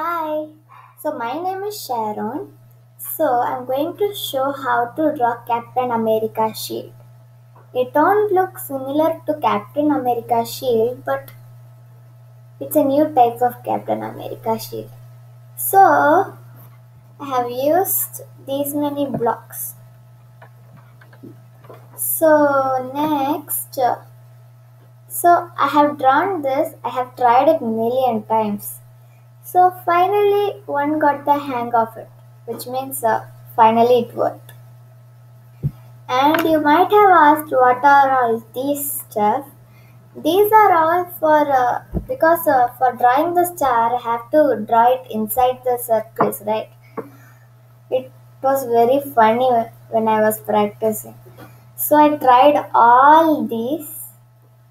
Hi, so my name is Sharon. So I'm going to show how to draw Captain America shield. It don't look similar to Captain America shield, but it's a new type of Captain America shield. So I have used these many blocks. So next, so I have drawn this. I have tried it million times. So finally, one got the hang of it, which means uh, finally it worked. And you might have asked, what are all these stuff? These are all for uh, because uh, for drawing the star, I have to draw it inside the circles, right? It was very funny when I was practicing. So I tried all these,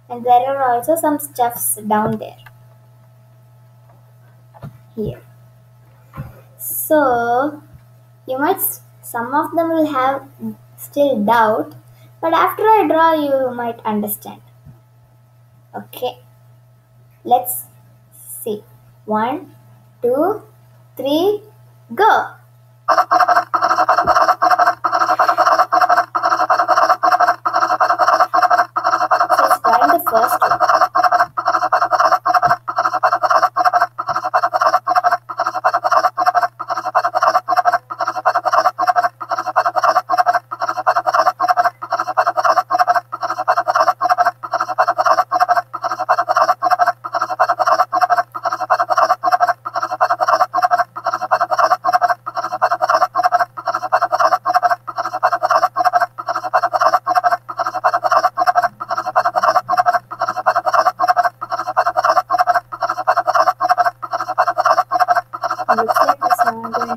and there are also some stuffs down there. Here. So you might some of them will have still doubt, but after I draw, you might understand. Okay, let's see. One, two, three, go.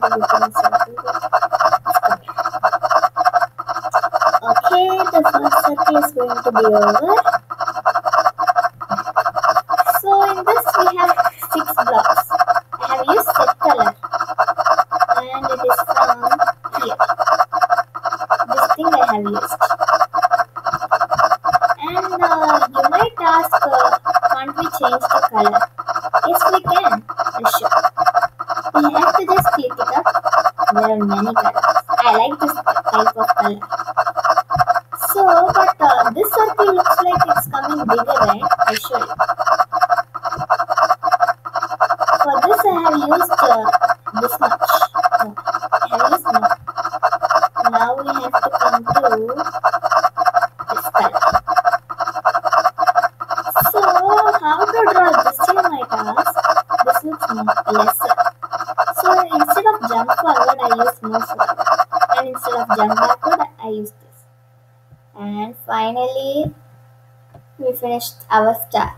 Okay. The first circle is going to be over. So in this we have six blocks. I have used set color and it is from here. This thing I have used. And uh, many colors. I like this type of color. So, but uh, this circle looks like it's coming bigger, right? I'll show you. For this, I have used uh, this much. No, I have used more. Now we have to come to this color. So, how to draw this? You might ask. This looks lesser. So instead of jump forward, I use forward, and instead of jump backward, I use this. And finally, we finished our star.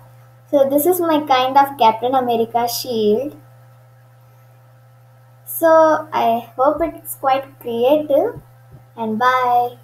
So this is my kind of Captain America shield. So I hope it's quite creative, and bye.